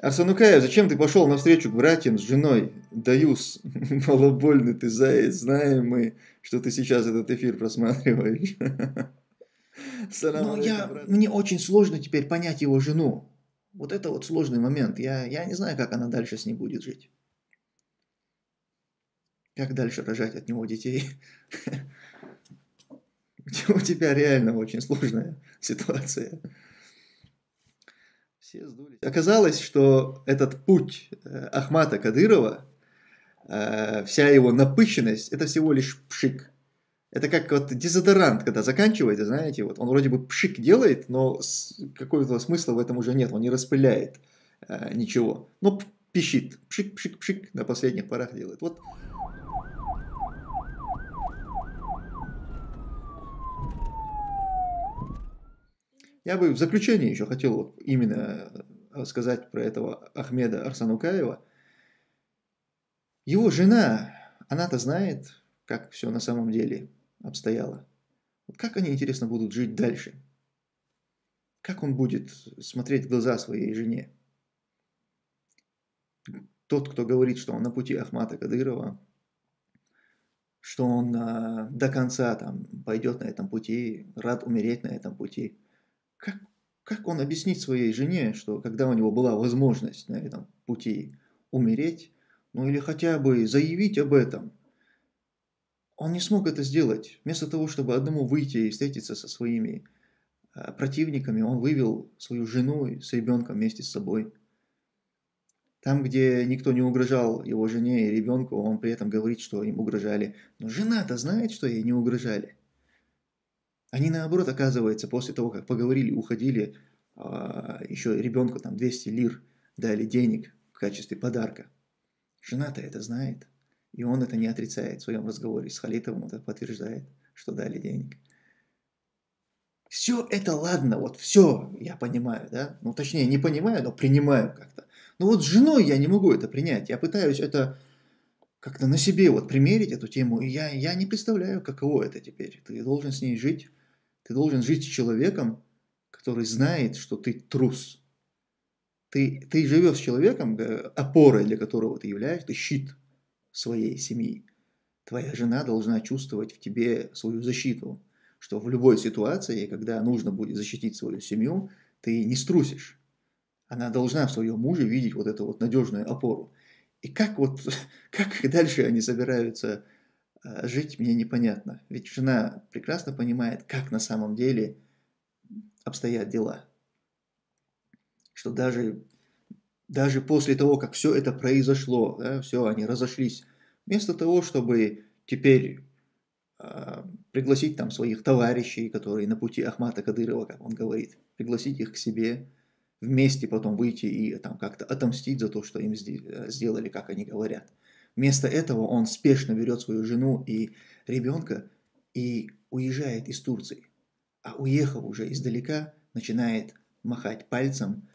Арсанукаев, зачем ты пошел навстречу к братьям с женой? Даюс, малобольный ты заяц, знаем мы, что ты сейчас этот эфир просматриваешь. Но я, мне очень сложно теперь понять его жену. Вот это вот сложный момент. Я, я не знаю, как она дальше с ним будет жить. Как дальше рожать от него детей? У тебя реально очень сложная ситуация. Все сдулись. Оказалось, что этот путь э, Ахмата Кадырова, э, вся его напыщенность, это всего лишь пшик. Это как вот дезодорант, когда заканчиваете, знаете, вот он вроде бы пшик делает, но какого-то смысла в этом уже нет, он не распыляет э, ничего. Но пищит, пшик-пшик-пшик на последних порах делает. Вот Я бы в заключение еще хотел вот именно э, сказать про этого Ахмеда Арсанукаева. Его жена, она-то знает, как все на самом деле обстояло. Как они, интересно, будут жить дальше? Как он будет смотреть в глаза своей жене? Тот, кто говорит, что он на пути Ахмата Кадырова, что он а, до конца там пойдет на этом пути, рад умереть на этом пути. Как, как он объяснит своей жене, что когда у него была возможность на этом пути умереть, ну или хотя бы заявить об этом – он не смог это сделать. Вместо того, чтобы одному выйти и встретиться со своими э, противниками, он вывел свою жену с ребенком вместе с собой. Там, где никто не угрожал его жене и ребенку, он при этом говорит, что им угрожали. Но жена-то знает, что ей не угрожали. Они наоборот, оказывается, после того, как поговорили, уходили, а, еще ребенку там 200 лир дали денег в качестве подарка. Жена-то это знает. И он это не отрицает в своем разговоре с Халитовым, это подтверждает, что дали денег. Все это ладно, вот все я понимаю, да? Ну, точнее, не понимаю, но принимаю как-то. Но вот с женой я не могу это принять. Я пытаюсь это как-то на себе вот примерить эту тему, и я, я не представляю, каково это теперь. Ты должен с ней жить, ты должен жить с человеком, который знает, что ты трус. Ты, ты живешь с человеком, э, опорой для которого ты являешься, ты щит – своей семьи. Твоя жена должна чувствовать в тебе свою защиту, что в любой ситуации, когда нужно будет защитить свою семью, ты не струсишь. Она должна в своем муже видеть вот эту вот надежную опору. И как вот, как дальше они собираются жить, мне непонятно. Ведь жена прекрасно понимает, как на самом деле обстоят дела. Что даже даже после того, как все это произошло, да, все, они разошлись, вместо того, чтобы теперь э, пригласить там своих товарищей, которые на пути Ахмата Кадырова, как он говорит, пригласить их к себе, вместе потом выйти и там как-то отомстить за то, что им сделали, как они говорят. Вместо этого он спешно берет свою жену и ребенка и уезжает из Турции. А уехав уже издалека, начинает махать пальцем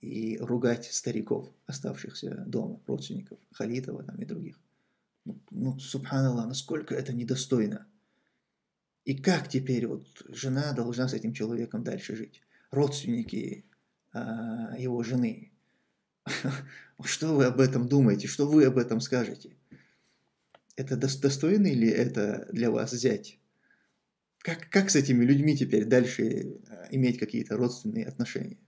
и ругать стариков, оставшихся дома, родственников Халитова там, и других. Ну, ну, субханаллах, насколько это недостойно. И как теперь вот жена должна с этим человеком дальше жить? Родственники а, его жены. Что вы об этом думаете? Что вы об этом скажете? Это достойно ли это для вас взять? Как, как с этими людьми теперь дальше а, иметь какие-то родственные отношения?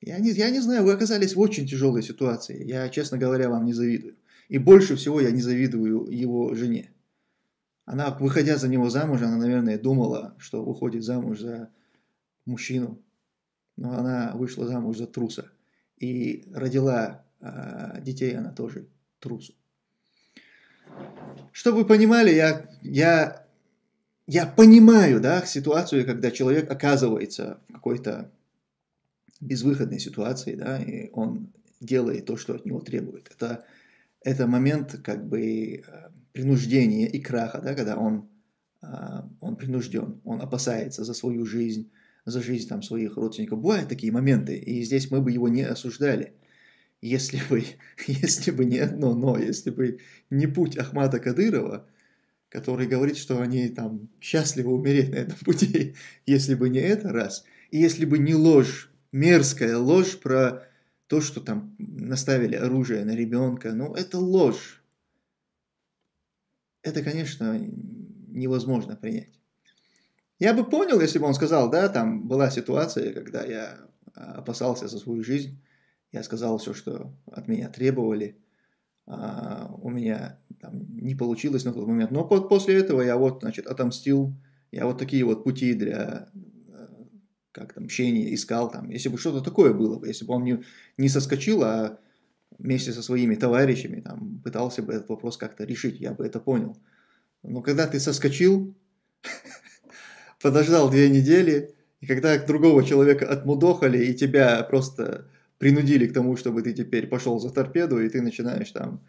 Я не, я не знаю, вы оказались в очень тяжелой ситуации. Я, честно говоря, вам не завидую. И больше всего я не завидую его жене. Она, выходя за него замуж, она, наверное, думала, что выходит замуж за мужчину. Но она вышла замуж за труса. И родила а, детей она тоже трусу. Чтобы вы понимали, я, я, я понимаю да, ситуацию, когда человек оказывается в какой-то безвыходной ситуации, да, и он делает то, что от него требует. Это, это момент как бы э, принуждения и краха, да, когда он, э, он принужден, он опасается за свою жизнь, за жизнь там, своих родственников. Бывают такие моменты, и здесь мы бы его не осуждали. Если бы, если бы не одно но, если бы не путь Ахмата Кадырова, который говорит, что они там счастливы умереть на этом пути, если бы не это раз, и если бы не ложь мерзкая ложь про то, что там наставили оружие на ребенка, ну, это ложь. Это, конечно, невозможно принять. Я бы понял, если бы он сказал, да, там была ситуация, когда я опасался за свою жизнь, я сказал все, что от меня требовали, а у меня там, не получилось на тот момент. Но после этого я вот, значит, отомстил, я вот такие вот пути для как там, мщения искал там. Если бы что-то такое было бы, если бы он не, не соскочил, а вместе со своими товарищами там пытался бы этот вопрос как-то решить, я бы это понял. Но когда ты соскочил, подождал две недели, и когда другого человека отмудохали, и тебя просто принудили к тому, чтобы ты теперь пошел за торпеду, и ты начинаешь там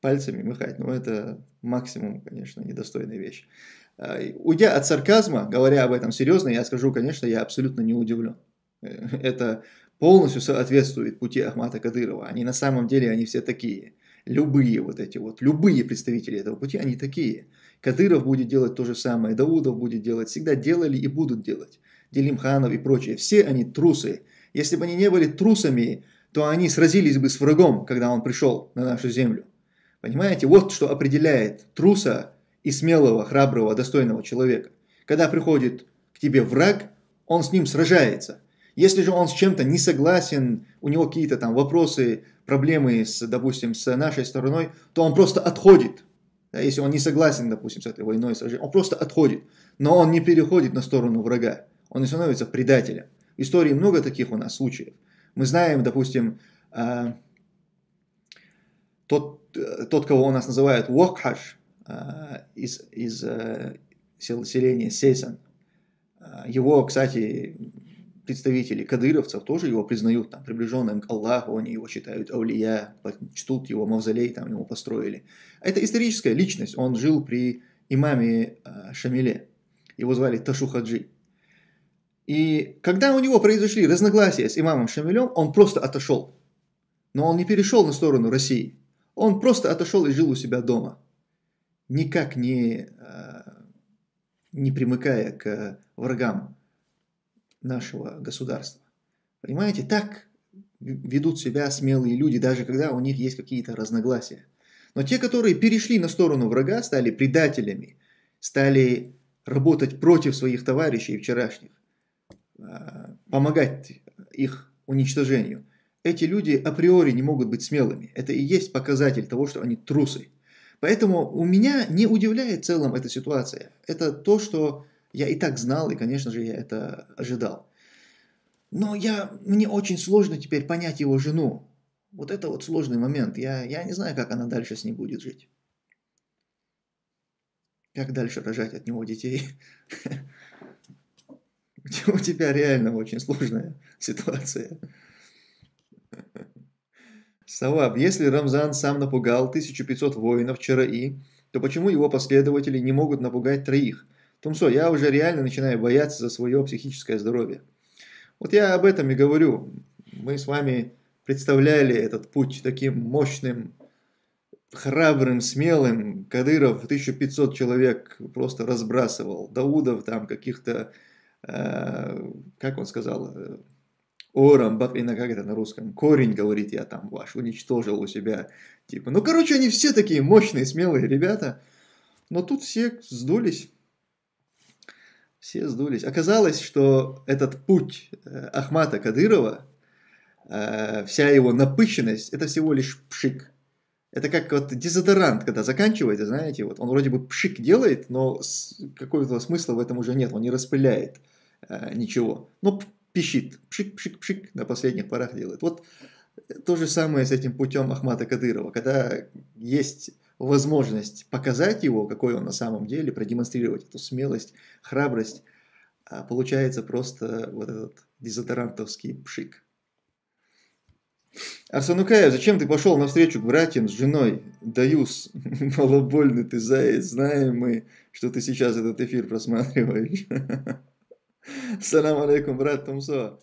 пальцами махать, ну это максимум, конечно, недостойная вещь. А, уйдя от сарказма, говоря об этом серьезно, я скажу, конечно, я абсолютно не удивлен. Это полностью соответствует пути Ахмата Кадырова. Они на самом деле, они все такие. Любые вот эти вот, любые представители этого пути, они такие. Кадыров будет делать то же самое, Даудов будет делать, всегда делали и будут делать. Делимханов и прочие. Все они трусы. Если бы они не были трусами, то они сразились бы с врагом, когда он пришел на нашу землю. Понимаете, вот что определяет труса и смелого, храброго, достойного человека. Когда приходит к тебе враг, он с ним сражается. Если же он с чем-то не согласен, у него какие-то там вопросы, проблемы, с, допустим, с нашей стороной, то он просто отходит. Да, если он не согласен, допустим, с этой войной, он просто отходит. Но он не переходит на сторону врага. Он не становится предателем. В истории много таких у нас случаев. Мы знаем, допустим, э, тот, э, тот, кого у нас называют Вокхаш, Э, из, из э, селения Сейсан. Э, его, кстати, представители кадыровцев тоже его признают там, приближенным к Аллаху, они его считают аулия, чтут его мавзолей, там ему построили. Это историческая личность, он жил при имаме Шамиле, его звали Ташухаджи. И когда у него произошли разногласия с имамом Шамилем, он просто отошел. Но он не перешел на сторону России. Он просто отошел и жил у себя дома никак не, а, не примыкая к врагам нашего государства. Понимаете, так ведут себя смелые люди, даже когда у них есть какие-то разногласия. Но те, которые перешли на сторону врага, стали предателями, стали работать против своих товарищей вчерашних, а, помогать их уничтожению. Эти люди априори не могут быть смелыми. Это и есть показатель того, что они трусы. Поэтому у меня не удивляет в целом эта ситуация. Это то, что я и так знал, и, конечно же, я это ожидал. Но я, мне очень сложно теперь понять его жену. Вот это вот сложный момент. Я, я не знаю, как она дальше с ним будет жить. Как дальше рожать от него детей? У тебя реально очень сложная ситуация. Саваб, если Рамзан сам напугал 1500 воинов вчера и, то почему его последователи не могут напугать троих? Тумсо, я уже реально начинаю бояться за свое психическое здоровье. Вот я об этом и говорю. Мы с вами представляли этот путь таким мощным, храбрым, смелым. Кадыров 1500 человек просто разбрасывал. Даудов там каких-то, э, как он сказал, э, Орам, Бакрина, как это на русском? Корень, говорит, я там ваш уничтожил у себя. Типа, ну, короче, они все такие мощные, смелые ребята. Но тут все сдулись. Все сдулись. Оказалось, что этот путь э, Ахмата Кадырова, э, вся его напыщенность, это всего лишь пшик. Это как вот дезодорант, когда заканчивается, знаете, вот он вроде бы пшик делает, но какого-то смысла в этом уже нет, он не распыляет э, ничего. Но пищит, пшик-пшик-пшик на последних порах делает. Вот то же самое с этим путем Ахмата Кадырова, когда есть возможность показать его, какой он на самом деле, продемонстрировать эту смелость, храбрость, а получается просто вот этот дезодорантовский пшик. Арсанукаев, зачем ты пошел навстречу к братьям с женой? Даюс, малобольный ты заяц, знаем мы, что ты сейчас этот эфир просматриваешь. Салам алейкум, брат Тумсо.